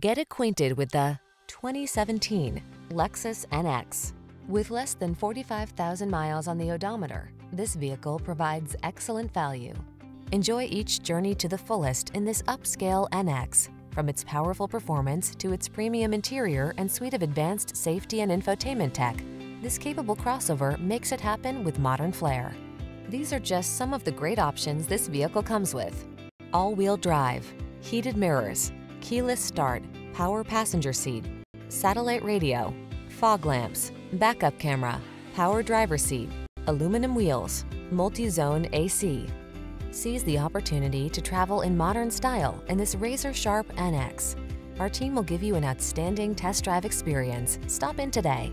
Get acquainted with the 2017 Lexus NX. With less than 45,000 miles on the odometer, this vehicle provides excellent value. Enjoy each journey to the fullest in this upscale NX. From its powerful performance to its premium interior and suite of advanced safety and infotainment tech, this capable crossover makes it happen with modern flair. These are just some of the great options this vehicle comes with. All-wheel drive, heated mirrors, keyless start, power passenger seat, satellite radio, fog lamps, backup camera, power driver seat, aluminum wheels, multi-zone AC. Seize the opportunity to travel in modern style in this razor-sharp NX. Our team will give you an outstanding test drive experience. Stop in today.